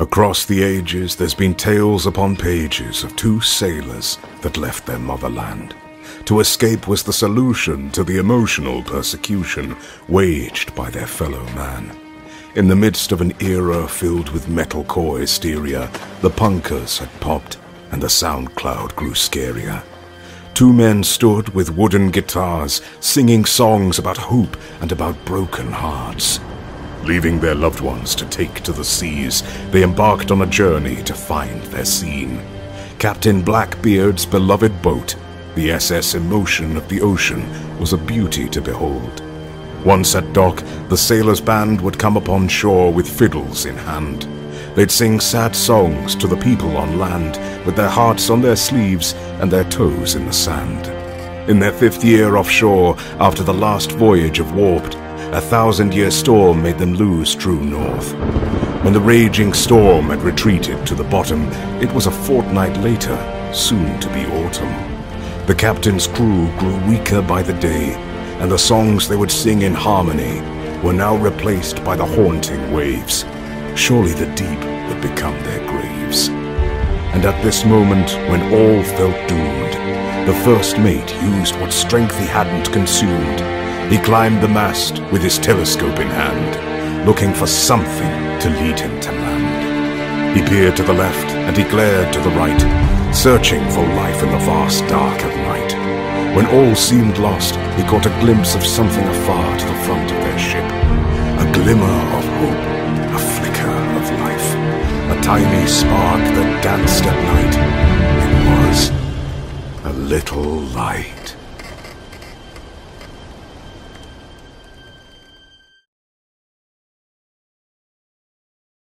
Across the ages, there's been tales upon pages of two sailors that left their motherland. To escape was the solution to the emotional persecution waged by their fellow man. In the midst of an era filled with metalcore hysteria, the punkers had popped and the SoundCloud grew scarier. Two men stood with wooden guitars, singing songs about hope and about broken hearts. Leaving their loved ones to take to the seas, they embarked on a journey to find their scene. Captain Blackbeard's beloved boat, the SS Emotion of the Ocean, was a beauty to behold. Once at dock, the sailors' band would come upon shore with fiddles in hand. They'd sing sad songs to the people on land, with their hearts on their sleeves and their toes in the sand. In their fifth year offshore, after the last voyage of Warped, a thousand-year storm made them lose true north. When the raging storm had retreated to the bottom, it was a Fortnite later, soon to be autumn. The captain's crew grew weaker by the day, and the songs they would sing in harmony were now replaced by the haunting waves. Surely the deep would become their graves. And at this moment, when all felt doomed, the first mate used what strength he hadn't consumed he climbed the mast with his telescope in hand, looking for something to lead him to land. He peered to the left and he glared to the right, searching for life in the vast dark of night. When all seemed lost, he caught a glimpse of something afar to the front of their ship. A glimmer of hope, a flicker of life, a tiny spark that danced at night. It was a little light.